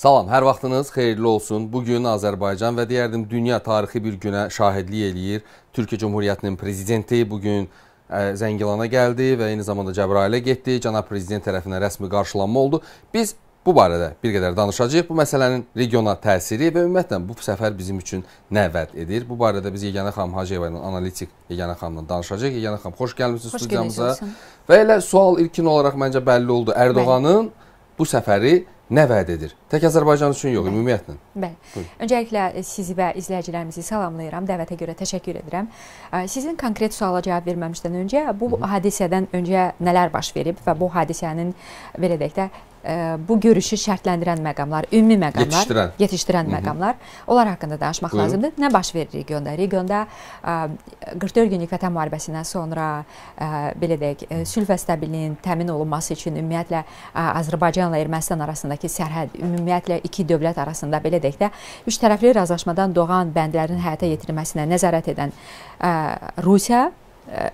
Salam, hər vaxtınız xeyirli olsun. Bu gün Azərbaycan və deyərdim dünya tarixi bir günə şahidlik eləyir. Türkiyə Cümhuriyyətinin prezidenti bu gün Zəngilana gəldi və eyni zamanda Cəbrailə getdi. Cənab prezident tərəfindən rəsmi qarşılanma oldu. Biz bu barədə bir qədər danışacağıq. Bu məsələnin regiona təsiri və ümumiyyətlə bu səfər bizim üçün nə vəd edir? Bu barədə biz Yeganə xanım Hacıyeva ilə analitik Yeganə xanımla danışacağıq. Yeganə xanım, xoş gəlmisiniz studiyamıza. Və elə sual ilkin olaraq məncə bəlli oldu. Ərdoğanın bu səfəri nə vəd edir? Tək Azərbaycan üçün yox, ümumiyyətlə. Bəli. Buyurun. Öncəliklə e, sizi və izləyicilərimizi salamlayıram. Dəvətə görə təşəkkür edirəm. E, sizin konkret suala cavab verməmişdən öncə bu Hı -hı. hadisədən öncə nələr baş verib və bu hadisənin belə deyək də bu görüşü şərtləndirən məqamlar, ümumi məqamlar, yetişdirən, yetişdirən Hı -hı. məqamlar, onlar haqqında danışmaq Buyurun. lazımdır. Nə baş verir regionda? Regionda 44 günlük Vətən müharibəsindən sonra belə deyək, sülh və stabilliyin təmin olunması üçün ümumiyyətlə Azərbaycanla Ermənistan arasındakı sərhəd, ümumiyyətlə iki dövlət arasında belə deyək də üç tərəfli razılaşmadan doğan bəndlərin həyata yetirilməsinə nəzarət edən Rusiya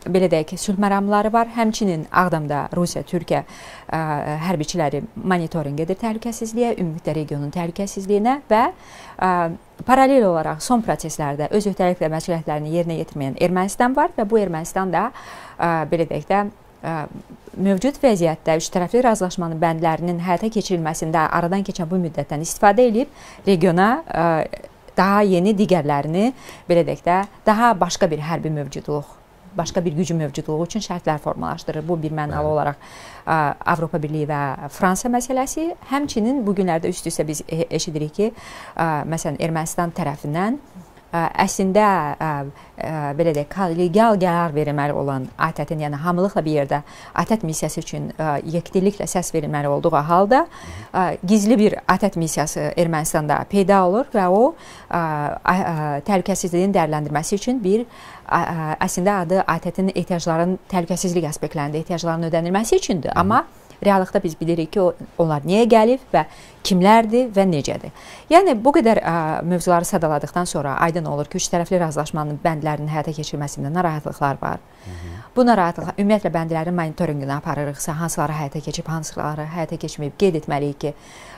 belə deyək ki, sülh məramları var. Həmçinin Ağdamda Rusiya, Türkiyə ə, hərbiçiləri monitorinq edir təhlükəsizliyə, ümumilikdə regionun təhlükəsizliyinə və ə, paralel olaraq son proseslərdə öz öhdəlik və məsuliyyətlərini yerinə yetirməyən Ermənistan var və bu Ermənistan da ə, belə deyək də ə, mövcud vəziyyətdə üç tərəfli razılaşmanın bəndlərinin həyata keçirilməsində aradan keçən bu müddətdən istifadə edib regiona ə, daha yeni digərlərini belə deyək də daha başqa bir hərbi mövcudluq başqa bir gücün mövcudluğu üçün şərtlər formalaşdırır. Bu bir mənalı olaraq ə, Avropa Birliyi və Fransa məsələsi. Həmçinin bu günlərdə üst-üstə biz e, eşidirik ki, ə, məsələn Ermənistan tərəfindən əslində ə, ə, belə deyək, legal qərar verilməli olan ATƏT-in, yəni hamılıqla bir yerdə ATƏT missiyası üçün ə, yekdilliklə səs verilməli olduğu halda ə, gizli bir ATƏT missiyası Ermənistanda peyda olur və o ə, ə, təhlükəsizliyin dəyərləndirməsi üçün bir ə, əslində adı ATƏT-in ehtiyacların təhlükəsizlik aspektlərində ehtiyacların ödənilməsi üçündür. Hı -hı. Amma reallıqda biz bilirik ki, onlar niyə gəlib və kimlərdir və necədir. Yəni bu qədər ə, mövzuları sadaladıqdan sonra aydın olur ki, üç tərəfli razılaşmanın bəndlərinin həyata keçirilməsində narahatlıqlar var. Hı -hı. Bu narahatlıqlar ümumiyyətlə bəndlərin monitorinqini aparırıqsa, hansıları həyata keçib, hansıları həyata keçməyib qeyd etməliyik ki,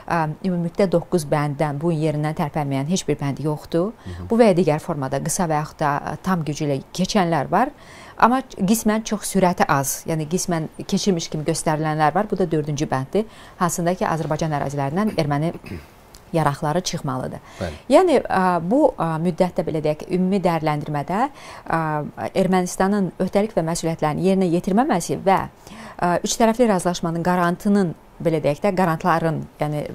ümumilikdə 9 bənddən bu yerindən tərpənməyən heç bir bənd yoxdur. Bu və ya digər formada qısa və yaxud da tam gücü ilə keçənlər var. Amma qismən çox sürəti az, yəni qismən keçirmiş kimi göstərilənlər var. Bu da 4-cü bənddir. Hansında ki, Azərbaycan ərazilərindən erməni yaraqları çıxmalıdır. Bəli. Yəni bu müddətdə belə deyək, ümumi dəyərləndirmədə Ermənistanın öhdəlik və məsuliyyətlərini yerinə yetirməməsi və üç tərəfli razılaşmanın qarantının belə deyək də qarantların, yəni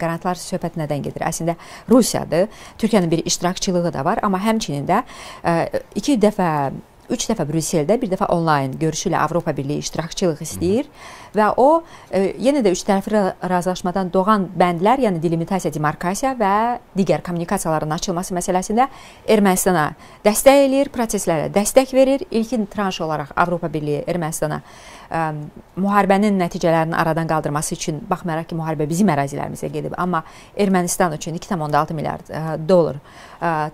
qarantlar söhbət nədən gedir? Əslində Rusiyadır. Türkiyənin bir iştirakçılığı da var, amma həmçinin də iki dəfə 3 dəfə Brüsseldə, bir dəfə onlayn görüşü ilə Avropa Birliyi iştirakçılıq istəyir və o e, yenə də üç tərəfli razılaşmadan doğan bəndlər, yəni delimitasiya, demarkasiya və digər kommunikasiyaların açılması məsələsində Ermənistana dəstək eləyir, proseslərə dəstək verir. İlkin tranş olaraq Avropa Birliyi Ermənistana ə, müharibənin nəticələrini aradan qaldırması üçün baxmayaraq ki, müharibə bizim ərazilərimizə gedib, amma Ermənistan üçün 2.6 milyard dollar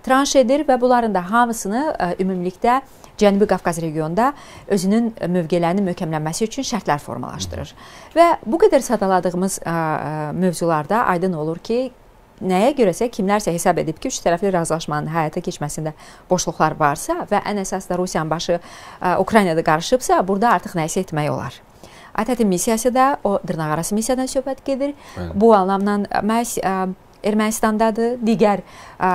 tranş edir və bunların da hamısını ümumilikdə Cənubi Qafqaz regionunda özünün mövqelərinin möhkəmlənməsi üçün şərtlər formalaşdırır. Və bu qədər sadaladığımız mövzularda aydın olur ki, nəyə görəsə kimlərsə hesab edib ki, üç tərəfli razılaşmanın həyata keçməsində boşluqlar varsa və ən əsas da Rusiyanın başı ə, Ukraynada qarışıbsa, burada artıq nəyisə etmək olar. ATƏT missiyası da o dırnaqarası missiyadan söhbət gedir. Bəli. Bu anlamda məhz ə, Ermənistandadır, digər ə,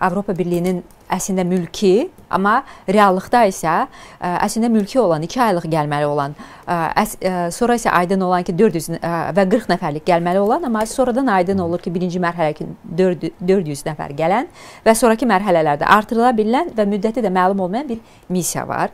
Avropa Birliyinin əslində mülki, amma reallıqda isə ə, əslində mülki olan 2 aylıq gəlməli olan, ə, əs, ə, sonra isə aydın olan ki 400 ə, və 40 nəfərlik gəlməli olan, amma sonradan aydın olur ki birinci mərhələki 400 nəfər gələn və sonrakı mərhələlərdə artırıla bilən və müddəti də məlum olmayan bir missiya var.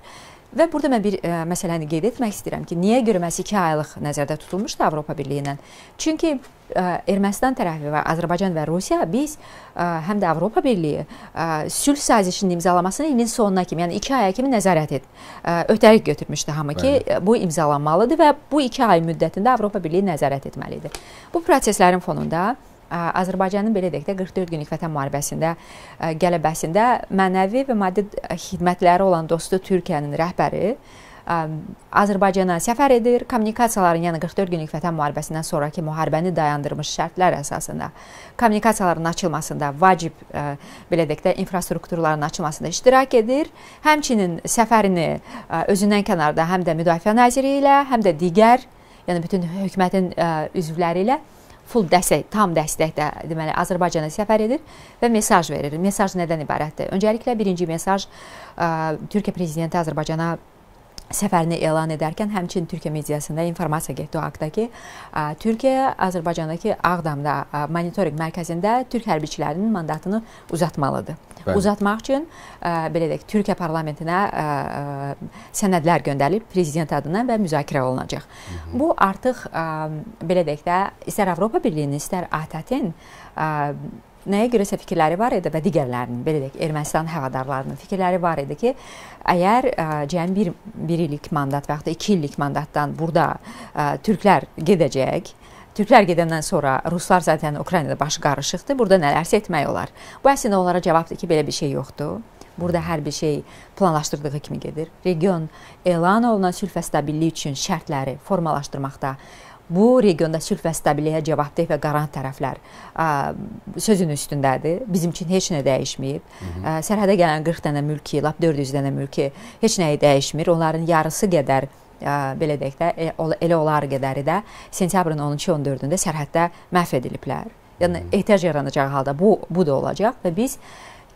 Və burada mən bir ə, e, məsələni qeyd etmək istəyirəm ki, niyə görə məhz 2 aylıq nəzərdə tutulmuşdu Avropa Birliyi ilə? Çünki ə, e, Ermənistan tərəfi və Azərbaycan və Rusiya biz ə, e, həm də Avropa Birliyi ə, sülh sazişinin imzalamasını ilin sonuna kimi, yəni 2 aya kimi nəzarət et, ə, öhdəlik götürmüşdü hamı ki, Bəli. bu imzalanmalıdır və bu 2 ay müddətində Avropa Birliyi nəzarət etməlidir. Bu proseslərin fonunda Azərbaycanın belə deyək də 44 günlük Vətən müharibəsində qələbəsində mənəvi və maddi xidmətləri olan dostu Türkiyənin rəhbəri Azərbaycana səfər edir. Kommunikasiyaların, yəni 44 günlük Vətən müharibəsindən sonrakı müharibəni dayandırmış şərtlər əsasında kommunikasiyaların açılmasında vacib belə deyək də infrastrukturların açılmasında iştirak edir. Həmçinin səfərini özündən kənarda həm də Müdafiə Naziri ilə, həm də digər, yəni bütün hökumətin üzvləri ilə full dəstək, tam dəstəkdə deməli Azərbaycana səfər edir və mesaj verir. Mesaj nədən ibarətdir? Öncəliklə birinci mesaj ə, Türkiyə prezidenti Azərbaycana səfərini elan edərkən həmçinin Türkiyə mediasında informasiya getdi o haqqda ki, Türkiyə Azərbaycandakı Ağdamda monitorinq mərkəzində türk hərbiçilərinin mandatını uzatmalıdır. Bəli. Uzatmaq üçün belə deyək, Türkiyə parlamentinə sənədlər göndərilib prezident adına və müzakirə olunacaq. Hı -hı. Bu artıq belə deyək də istər Avropa Birliyinin, istər ATƏT-in nəyə görəsə fikirləri var idi və digərlərinin, belə deyək, Ermənistan həvadarlarının fikirləri var idi ki, əgər ə, cəmi bir, bir illik mandat və ya da 2 illik mandatdan burada ə, türklər gedəcək, Türklər gedəndən sonra ruslar zaten Ukraynada başı qarışıqdır. Burada nələrsə etmək olar. Bu əslində onlara cavabdır ki, belə bir şey yoxdur. Burada hər bir şey planlaşdırdığı kimi gedir. Region elan olunan sülh və stabillik üçün şərtləri formalaşdırmaqda bu regionda sülh və stabilliyə cavabdeh və qarant tərəflər ə, sözün üstündədir. Bizim üçün heç nə dəyişməyib. Hı -hı. Ə, sərhədə gələn 40 dənə mülki, lap 400 dənə mülki heç nəyi dəyişmir. Onların yarısı qədər belə deyək də e, elə onlar qədəri də sentyabrın 13-14-də sərhəddə məhv ediliblər. Yəni ehtiyac yaranacağı halda bu bu da olacaq və biz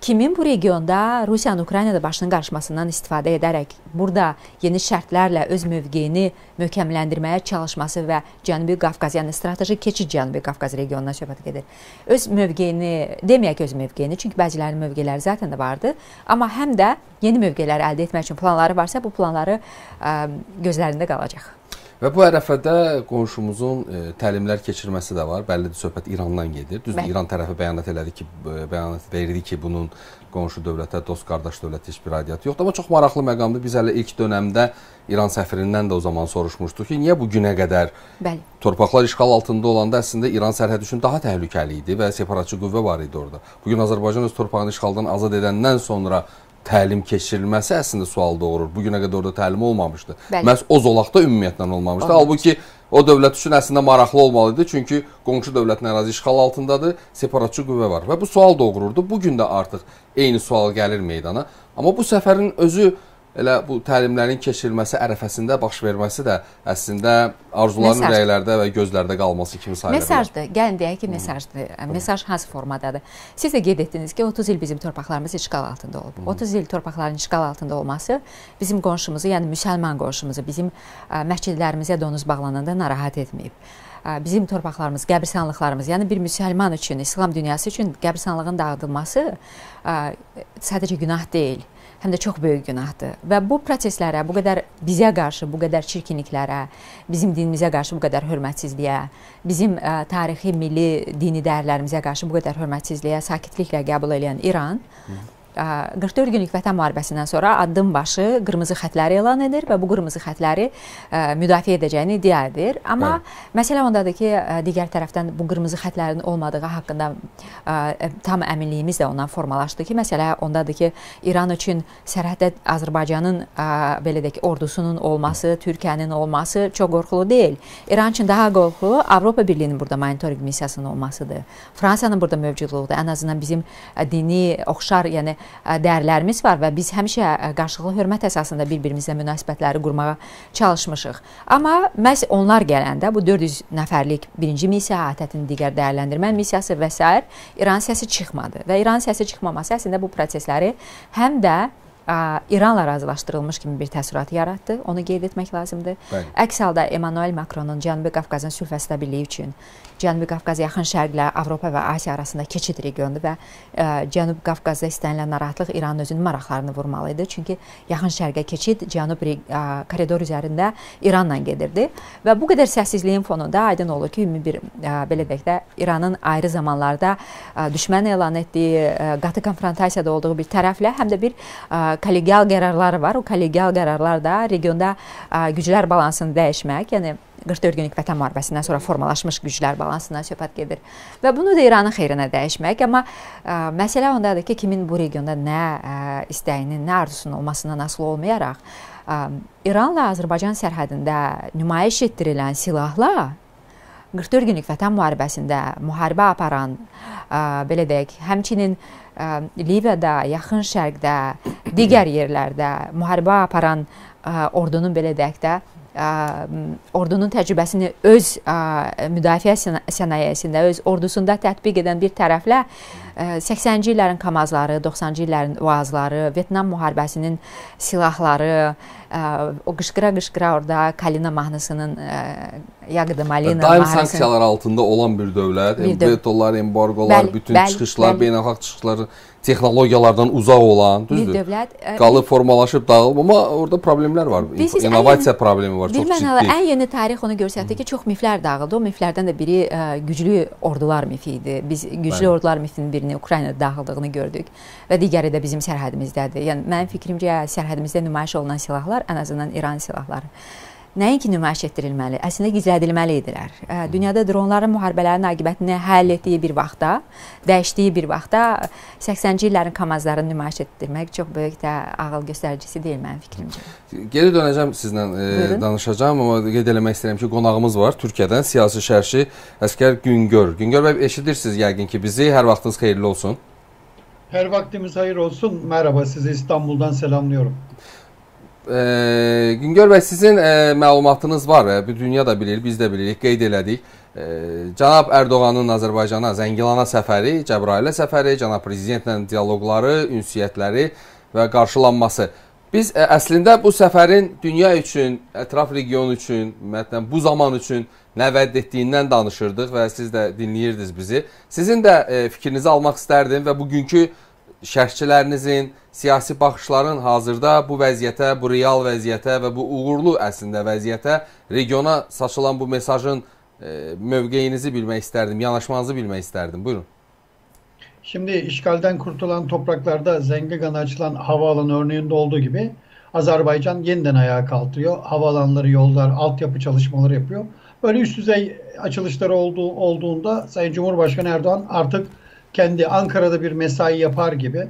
kimin bu regionda Rusiyanın Ukraynada başının qarışmasından istifadə edərək burada yeni şərtlərlə öz mövqeyini möhkəmləndirməyə çalışması və Cənubi Qafqaz, yəni strateji keçid Cənubi Qafqaz regionuna söhbət gedir. Öz mövqeyini, deməyək öz mövqeyini, çünki bəzilərinin mövqeləri zaten də vardı, amma həm də yeni mövqeləri əldə etmək üçün planları varsa, bu planları ə, gözlərində qalacaq. Və bu ərəfədə qonşumuzun e, təlimlər keçirməsi də var. Bəllidir söhbət İrandan gedir. Düzdür, Bəli. İran tərəfi bəyanat elədi ki, bəyanat verdi ki, bunun qonşu dövlətə, dost qardaş dövlətə heç bir aidiyyatı yoxdur. Amma çox maraqlı məqamdır. Biz hələ ilk dönəmdə İran səfirindən də o zaman soruşmuşduq ki, niyə bu günə qədər Bəli. torpaqlar işğal altında olanda əslində İran sərhədi üçün daha təhlükəli idi və separatçı qüvvə var idi orada. Bu gün Azərbaycan öz torpağını işğaldan azad edəndən sonra təlim keçirilməsi əslində sual doğurur. Bu günə qədər orada təlim olmamışdı. Bəli. Məhz o zolaqda ümumiyyətlə olmamışdı. Olmamış. Halbuki o dövlət üçün əslində maraqlı olmalı idi, çünki qonşu dövlətin ərazi işğal altındadır, separatçı qüvvə var və bu sual doğururdu. Bu gün də artıq eyni sual gəlir meydana. Amma bu səfərin özü elə bu təlimlərin keçirilməsi ərəfəsində baş verməsi də əslində arzuların Mesaj. ürəklərdə və gözlərdə qalması kimi sayılır. Mesajdır. Gəlin deyək ki, mesajdır. Mesaj hansı formadadır? Siz də qeyd etdiniz ki, 30 il bizim torpaqlarımız işğal altında olub. Hı. 30 il torpaqların işğal altında olması bizim qonşumuzu, yəni müsəlman qonşumuzu, bizim məscidlərimizə donuz bağlananda narahat etməyib bizim torpaqlarımız, qəbirstanlıqlarımız, yəni bir müsəlman üçün, İslam dünyası üçün qəbirstanlığın dağıdılması sadəcə günah deyil həm də çox böyük günahdır. Və bu proseslərə, bu qədər bizə qarşı, bu qədər çirkinliklərə, bizim dinimizə qarşı bu qədər hörmətsizliyə, bizim ə, tarixi, milli, dini dəyərlərimizə qarşı bu qədər hörmətsizliyə sakitliklə qəbul edən İran Hı 44 günlük Vətən müharibəsindən sonra addım başı qırmızı xətləri elan edir və bu qırmızı xətləri müdafiə edəcəyini iddia edir. Amma Bəli. məsələ ondadır ki, digər tərəfdən bu qırmızı xətlərin olmadığı haqqında tam əminliyimiz də ondan formalaşdı ki, məsələ ondadır ki, İran üçün sərhəddə Azərbaycanın belə deyək, ordusunun olması, Türkiyənin olması çox qorxulu deyil. İran üçün daha qorxulu Avropa Birliyinin burada monitorinq missiyasının olmasıdır. Fransanın burada mövcudluğudur. Ən azından bizim dini oxşar, yəni dəyərlərimiz var və biz həmişə qarşılıqlı hörmət əsasında bir-birimizlə münasibətləri qurmağa çalışmışıq. Amma məhz onlar gələndə bu 400 nəfərlik birinci missiya, ATƏT-in digər dəyərləndirmə missiyası və s. İran səsi çıxmadı və İran səsi çıxmaması əslində bu prosesləri həm də İranla razılaşdırılmış kimi bir təəssürat yaratdı. Onu qeyd etmək lazımdır. Bəli. Əks halda Emmanuel Macronun Cənubi Qafqazın sülh və stabilliyi üçün Cənubi Qafqaz yaxın şərqlə Avropa və Asiya arasında keçid regionudur və Cənubi Qafqazda istənilən narahatlıq İranın özünün maraqlarını vurmalı idi. Çünki yaxın şərqə keçid Cənub koridor üzərində İranla gedirdi və bu qədər səssizliyin fonunda aydın olur ki, ümumi bir belə deyək də İranın ayrı zamanlarda düşmən elan etdiyi qatı konfrontasiyada olduğu bir tərəflə həm də bir kollegial qərarları var. O kollegial qərarlar da regionda güclər balansını dəyişmək, yəni 44 günlük vətən müharibəsindən sonra formalaşmış güclər balansından söhbət gedir. Və bunu da İranın xeyrinə dəyişmək, amma ə, məsələ ondadır ki, kimin bu regionda nə ə, istəyinin, nə arzusunun olmasından asılı olmayaraq ə, İranla Azərbaycan sərhədində nümayiş etdirilən silahlar 44 günlük vətən müharibəsində müharibə aparan ə, belə deyək, həmçinin ə, Liviyada, Yaxın Şərqdə, digər yerlərdə müharibə aparan ordunun belə deyək də ordunun təcrübəsini öz müdafiə sənayesində, öz ordusunda tətbiq edən bir tərəflə 80-ci illərin KAMAZ-ları, 90-cı illərin UAZ-ları, Vyetnam müharibəsinin silahları, o qışqıra-qışqıra orada Kalina mahnısının ə, Yaqdı Malina Daim mahnısının sanksiyalar altında olan bir dövlət, vetolar, embargolar, bəli, bütün bəli, çıxışlar, beynəlxalq çıxışlar texnologiyalardan uzaq olan, düzdür? Bir dövlət qalıb formalaşıb dağılıb, amma orada problemlər var. İnnovasiya yeni, problemi var, çox ciddi. Ən yeni tarix onu göstərdi ki, çox miflər dağıldı. O miflərdən də biri ə, güclü ordular mifi idi. Biz güclü Bəli. ordular mifinin birini Ukraynada dağıldığını gördük və digəri də bizim sərhədimizdədir. Yəni mənim fikrimcə sərhədimizdə nümayiş olunan silahlar ən azından İran silahları nəinki nümayiş etdirilməli, əslində gizlədilməli idilər. Dünyada dronların müharibələrin aqibətini həll etdiyi bir vaxtda, dəyişdiyi bir vaxtda 80-ci illərin kamazlarını nümayiş etdirmək çox böyük də ağıl göstəricisi deyil mənim fikrimcə. Geri dönəcəm sizlə e, danışacağam, amma qeyd eləmək istəyirəm ki, qonağımız var Türkiyədən siyasi şərhçi Əskər Güngör. Güngör bəy eşidirsiniz yəqin ki bizi. Hər vaxtınız xeyirli olsun. Her vaktimiz hayır olsun. Merhaba sizi İstanbul'dan selamlıyorum. E, Güngör bəy, sizin e, məlumatınız var, e, bir dünya da bilir, biz də bilirik, qeyd elədik. E, cənab Ərdoğanın Azərbaycana, Zəngilana səfəri, Cəbrailə səfəri, cənab prezidentlə dialoqları, ünsiyyətləri və qarşılanması. Biz ə, əslində bu səfərin dünya üçün, ətraf region üçün, ümumiyyətlə bu zaman üçün nə vəd etdiyindən danışırdıq və siz də dinləyirdiniz bizi. Sizin də ə, fikrinizi almaq istərdim və bugünkü şərhçilərinizin, siyasi baxışların hazırda bu vəziyyətə, bu real vəziyyətə və bu uğurlu əslində vəziyyətə regiona saçılan bu mesajın e, mövqeyinizi bilmək istərdim, yanaşmanızı bilmək istərdim. Buyurun. Şimdi işgalden kurtulan topraklarda Zengigan'a açılan havaalanı örneğinde olduğu gibi Azerbaycan yeniden ayağa kalkıyor. Havaalanları, yollar, altyapı çalışmaları yapıyor. Böyle üst düzey açılışları olduğu, olduğunda Sayın Cumhurbaşkanı Erdoğan artık kendi Ankara'da bir mesai yapar gibi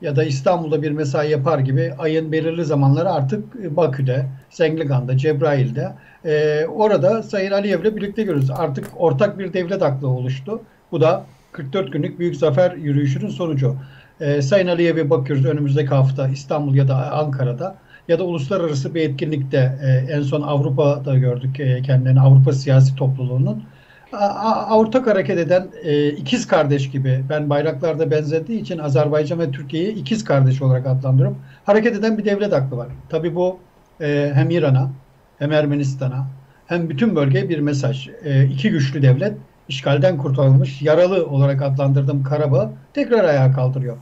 ya da İstanbul'da bir mesai yapar gibi ayın belirli zamanları artık Bakü'de, Zengigan'da, Cebrail'de e, orada Sayın Aliyev'le birlikte görüyoruz. Artık ortak bir devlet aklı oluştu. Bu da 44 günlük büyük zafer yürüyüşünün sonucu. E, Sayın Aliyev'e bakıyoruz önümüzdeki hafta İstanbul ya da Ankara'da ya da uluslararası bir etkinlikte e, en son Avrupa'da gördük e, kendilerini Avrupa siyasi topluluğunun ortak hareket eden e, ikiz kardeş gibi ben bayraklarda benzediği için Azerbaycan ve Türkiye'yi ikiz kardeş olarak adlandırıyorum. Hareket eden bir devlet aklı var. Tabii bu e, hem İran'a hem Ermenistan'a hem bütün bölgeye bir mesaj. E, iki güçlü devlet işgalden kurtarılmış yaralı olarak adlandırdığım Karabağ tekrar ayağa kaldırıyor.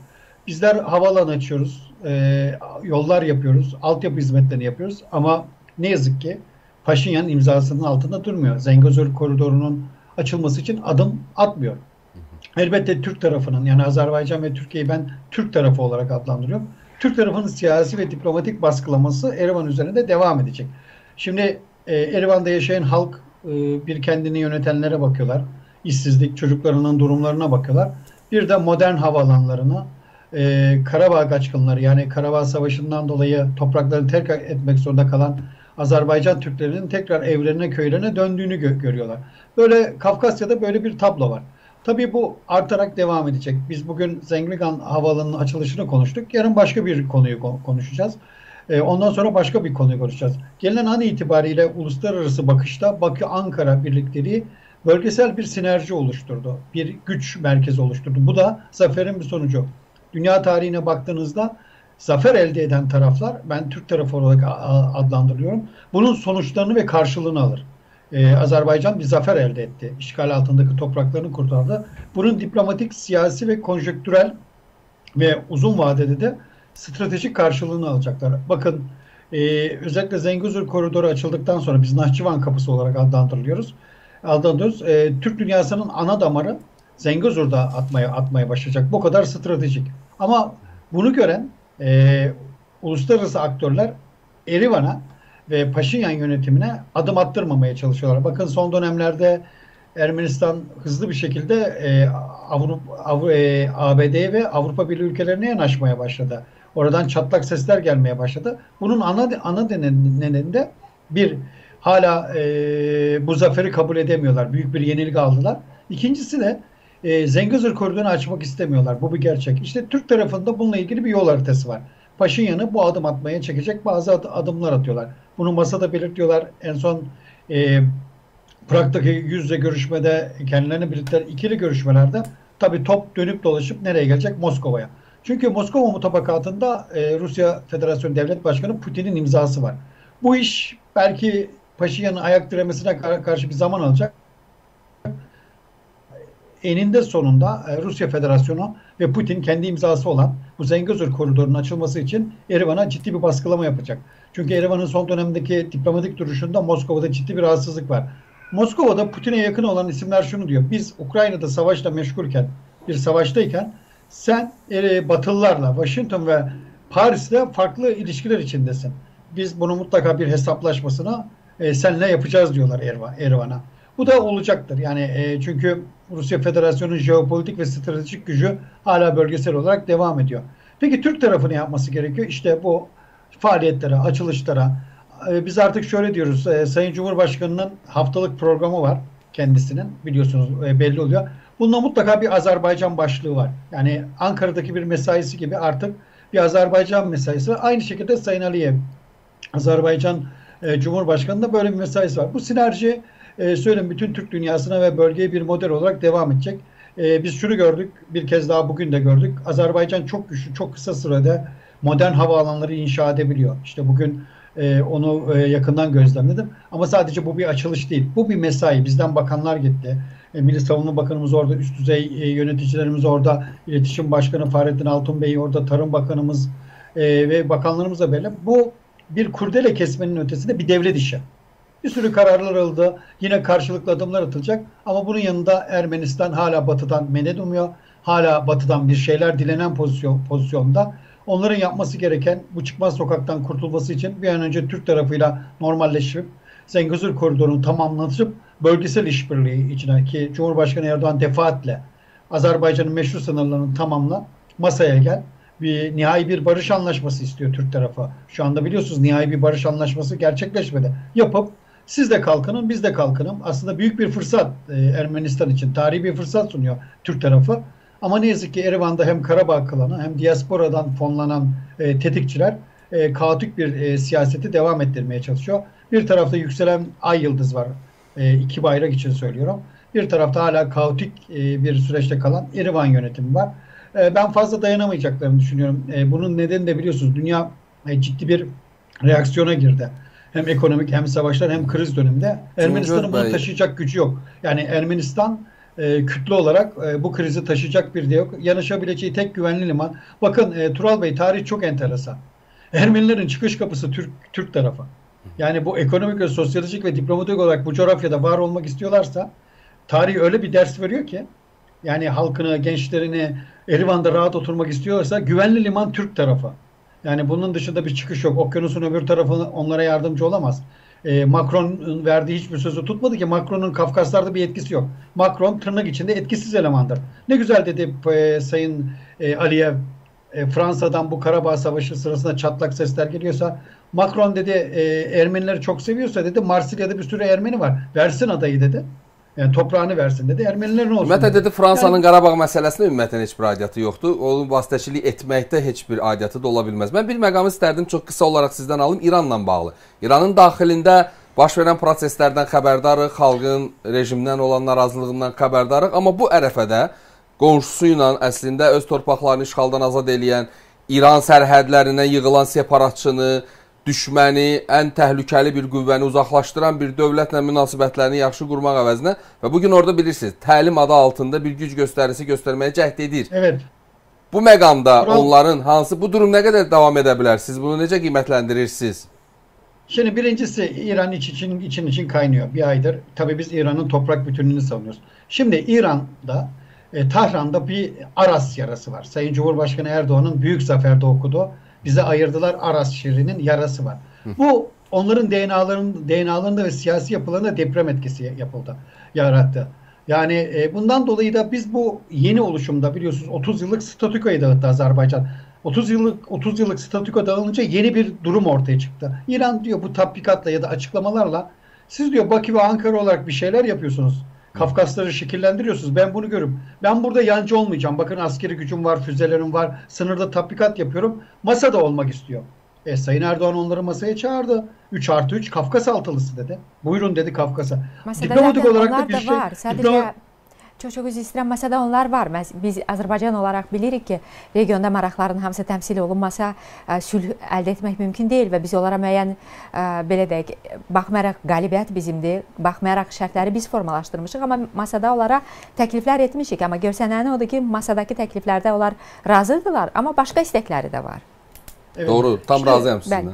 Bizler havalan açıyoruz, e, yollar yapıyoruz, altyapı hizmetlerini yapıyoruz ama ne yazık ki Paşinyan imzasının altında durmuyor. Zengezur koridorunun açılması için adım atmıyor. Elbette Türk tarafının yani Azerbaycan ve Türkiye'yi ben Türk tarafı olarak adlandırıyorum. Türk tarafının siyasi ve diplomatik baskılaması Erivan üzerinde devam edecek. Şimdi e, Erivan'da yaşayan halk e, bir kendini yönetenlere bakıyorlar. İşsizlik, çocuklarının durumlarına bakıyorlar. Bir de modern havaalanlarına, e, Karabağ kaçkınları yani Karabağ Savaşı'ndan dolayı topraklarını terk etmek zorunda kalan Azerbaycan Türklerinin tekrar evlerine, köylerine döndüğünü gö görüyorlar. Böyle Kafkasya'da böyle bir tablo var. Tabii bu artarak devam edecek. Biz bugün Zengligan Havaalanı'nın açılışını konuştuk. Yarın başka bir konuyu konuşacağız. Ee, ondan sonra başka bir konuyu konuşacağız. Gelinen an itibariyle uluslararası bakışta Bakü-Ankara birlikteliği bölgesel bir sinerji oluşturdu. Bir güç merkezi oluşturdu. Bu da zaferin bir sonucu. Dünya tarihine baktığınızda zafer elde eden taraflar, ben Türk tarafı olarak adlandırıyorum, bunun sonuçlarını ve karşılığını alır. Ee, Azerbaycan bir zafer elde etti. İşgal altındaki topraklarını kurtardı. Bunun diplomatik, siyasi ve konjektürel ve uzun vadede de stratejik karşılığını alacaklar. Bakın e, özellikle Zengezur koridoru açıldıktan sonra biz Nahçıvan kapısı olarak adlandırılıyoruz. Adlandırıyoruz. E, Türk dünyasının ana damarı Zengezur'da atmaya atmaya başlayacak. Bu kadar stratejik. Ama bunu gören e, uluslararası aktörler Erivan'a ve Paşinyan yönetimine adım attırmamaya çalışıyorlar. Bakın son dönemlerde Ermenistan hızlı bir şekilde e, Avrupa, Avrupa e, ABD ve Avrupa Birliği ülkelerine yanaşmaya başladı. Oradan çatlak sesler gelmeye başladı. Bunun ana ana nedeni de bir hala e, bu zaferi kabul edemiyorlar. Büyük bir yenilgi aldılar. İkincisi de e, Zengezur koridorunu açmak istemiyorlar. Bu bir gerçek. İşte Türk tarafında bununla ilgili bir yol haritası var. Paşinyan'ı bu adım atmaya çekecek bazı adımlar atıyorlar. Bunu masada belirtiyorlar. En son e, Prag'daki yüzle görüşmede kendilerini belirttiler. ikili görüşmelerde tabii top dönüp dolaşıp nereye gelecek? Moskova'ya. Çünkü Moskova mutabakatında e, Rusya Federasyonu Devlet Başkanı Putin'in imzası var. Bu iş belki Paşinyan'ın ayak diremesine karşı bir zaman alacak. Eninde sonunda e, Rusya Federasyonu ve Putin kendi imzası olan bu Zengezur koridorunun açılması için Erivan'a ciddi bir baskılama yapacak. Çünkü Erivan'ın son dönemdeki diplomatik duruşunda Moskova'da ciddi bir rahatsızlık var. Moskova'da Putin'e yakın olan isimler şunu diyor. Biz Ukrayna'da savaşla meşgulken, bir savaştayken sen e, Batılılarla, Washington ve Paris'le farklı ilişkiler içindesin. Biz bunu mutlaka bir hesaplaşmasına e, senle yapacağız diyorlar Erivan'a. Bu da olacaktır. Yani e, çünkü Rusya Federasyonu'nun jeopolitik ve stratejik gücü hala bölgesel olarak devam ediyor. Peki Türk tarafı ne yapması gerekiyor? İşte bu faaliyetlere, açılışlara. E, biz artık şöyle diyoruz. E, Sayın Cumhurbaşkanı'nın haftalık programı var kendisinin. Biliyorsunuz e, belli oluyor. Bunda mutlaka bir Azerbaycan başlığı var. Yani Ankara'daki bir mesaisi gibi artık bir Azerbaycan mesaisi. Aynı şekilde Sayın Aliyev, Azerbaycan e, Cumhurbaşkanı'nda böyle bir mesaisi var. Bu sinerji e, söyleyeyim bütün Türk dünyasına ve bölgeye bir model olarak devam edecek. E, biz şunu gördük, bir kez daha bugün de gördük. Azerbaycan çok güçlü, çok kısa sürede modern havaalanları inşa edebiliyor. İşte bugün e, onu e, yakından gözlemledim. Ama sadece bu bir açılış değil. Bu bir mesai. Bizden bakanlar gitti. E, Milli Savunma Bakanımız orada, üst düzey e, yöneticilerimiz orada, İletişim Başkanı Fahrettin Altun Bey orada, Tarım Bakanımız e, ve bakanlarımız da böyle. Bu bir kurdele kesmenin ötesinde bir devlet işi. Bir sürü kararlar alındı. Yine karşılıklı adımlar atılacak. Ama bunun yanında Ermenistan hala batıdan menet umuyor. Hala batıdan bir şeyler dilenen pozisyon, pozisyonda. Onların yapması gereken bu çıkmaz sokaktan kurtulması için bir an önce Türk tarafıyla normalleşip Zengezur koridorunu tamamlatıp bölgesel işbirliği içine ki Cumhurbaşkanı Erdoğan defaatle Azerbaycan'ın meşru sınırlarını tamamla masaya gel. Bir nihai bir barış anlaşması istiyor Türk tarafı. Şu anda biliyorsunuz nihai bir barış anlaşması gerçekleşmedi. Yapıp siz de kalkının, biz de kalkının. Aslında büyük bir fırsat e, Ermenistan için. Tarihi bir fırsat sunuyor Türk tarafı. Ama ne yazık ki Erivan'da hem Karabağ klanı hem diasporadan fonlanan e, tetikçiler e, kaotik bir e, siyaseti devam ettirmeye çalışıyor. Bir tarafta yükselen ay yıldız var. E, iki bayrak için söylüyorum. Bir tarafta hala kaotik e, bir süreçte kalan Erivan yönetimi var. E, ben fazla dayanamayacaklarını düşünüyorum. E, bunun nedeni de biliyorsunuz dünya e, ciddi bir reaksiyona girdi hem ekonomik hem savaşlar hem kriz döneminde Ermenistan'ın bunu taşıyacak gücü yok. Yani Ermenistan e, kütle olarak e, bu krizi taşıyacak bir de yok. Yanaşabileceği tek güvenli liman. Bakın e, Tural Bey tarih çok enteresan. Ermenilerin çıkış kapısı Türk Türk tarafı. Yani bu ekonomik ve sosyolojik ve diplomatik olarak bu coğrafyada var olmak istiyorlarsa tarih öyle bir ders veriyor ki yani halkını, gençlerini Erivan'da rahat oturmak istiyorlarsa güvenli liman Türk tarafı. Yani bunun dışında bir çıkış yok. Okyanusun öbür tarafı onlara yardımcı olamaz. E, Macron'un verdiği hiçbir sözü tutmadı ki Macron'un Kafkaslar'da bir etkisi yok. Macron tırnak içinde etkisiz elemandır. Ne güzel dedi e, Sayın e, Aliyev e, Fransa'dan bu Karabağ Savaşı sırasında çatlak sesler geliyorsa Macron dedi e, Ermenileri çok seviyorsa dedi Marsilya'da bir sürü Ermeni var. Versin adayı dedi. Yəni toprağını versin dedi. Ermənilər nə olsun? Ümumiyyətlə dedi Fransanın yəni, Qarabağ məsələsində ümumiyyətlə heç bir aidiyyəti yoxdur. Onun vasitəçilik etməkdə heç bir aidiyyəti də ola bilməz. Mən bir məqamı istərdim çox qısa olaraq sizdən alım İranla bağlı. İranın daxilində baş verən proseslərdən xəbərdarıq, xalqın rejimdən olan narazılığından xəbərdarıq, amma bu ərəfədə qonşusu ilə əslində öz torpaqlarını işğaldan azad edən İran sərhədlərinə yığılan separatçını, düşməni, ən təhlükəli bir qüvvəni uzaqlaşdıran bir dövlətlə münasibətlərini yaxşı qurmaq əvəzinə və bu gün orada bilirsiniz, təlim adı altında bir güc göstərisi göstərməyə cəhd edir. Evet. Bu məqamda Kural... onların hansı bu durum nə qədər davam edə bilər? Siz bunu necə qiymətləndirirsiniz? Şimdi birincisi İran iç için, için için kaynıyor bir aydır. Tabii biz İran'ın toprak bütünlüğünü savunuyoruz. Şimdi İran'da e, Tahran'da bir Aras yarası var. Sayın Cumhurbaşkanı Erdoğan'ın büyük zaferde okudu bize ayırdılar Aras şiirinin yarası var. Bu onların DNA'ların DNA'larında ve siyasi yapılarında deprem etkisi yapıldı, yarattı. Yani e, bundan dolayı da biz bu yeni oluşumda biliyorsunuz 30 yıllık statükoyu dağıttı Azerbaycan. 30 yıllık 30 yıllık statüko dağılınca yeni bir durum ortaya çıktı. İran diyor bu tatbikatla ya da açıklamalarla siz diyor Bakü ve Ankara olarak bir şeyler yapıyorsunuz. Kafkasları şekillendiriyorsunuz. Ben bunu görüyorum. Ben burada yancı olmayacağım. Bakın askeri gücüm var, füzelerim var. Sınırda tatbikat yapıyorum. Masada olmak istiyor. E, Sayın Erdoğan onları masaya çağırdı. 3 artı 3 Kafkas altılısı dedi. Buyurun dedi Kafkas'a. Diplomatik olarak da bir şey. Var. Sadece diploma... Çox-çox üzr istəyirəm, məsələdə onlar var. Biz Azərbaycan olaraq bilirik ki, regionda maraqların hamısı təmsil olunmasa sülh əldə etmək mümkün deyil və biz onlara müəyyən belə deyək, baxmayaraq qalibiyyət bizimdir, baxmayaraq şərtləri biz formalaşdırmışıq, amma masada onlara təkliflər etmişik. Amma görsənəni odur ki, masadakı təkliflərdə onlar razıdırlar, amma başqa istəkləri də var. Evet. Doğru, tam işte, razıyım sizinle.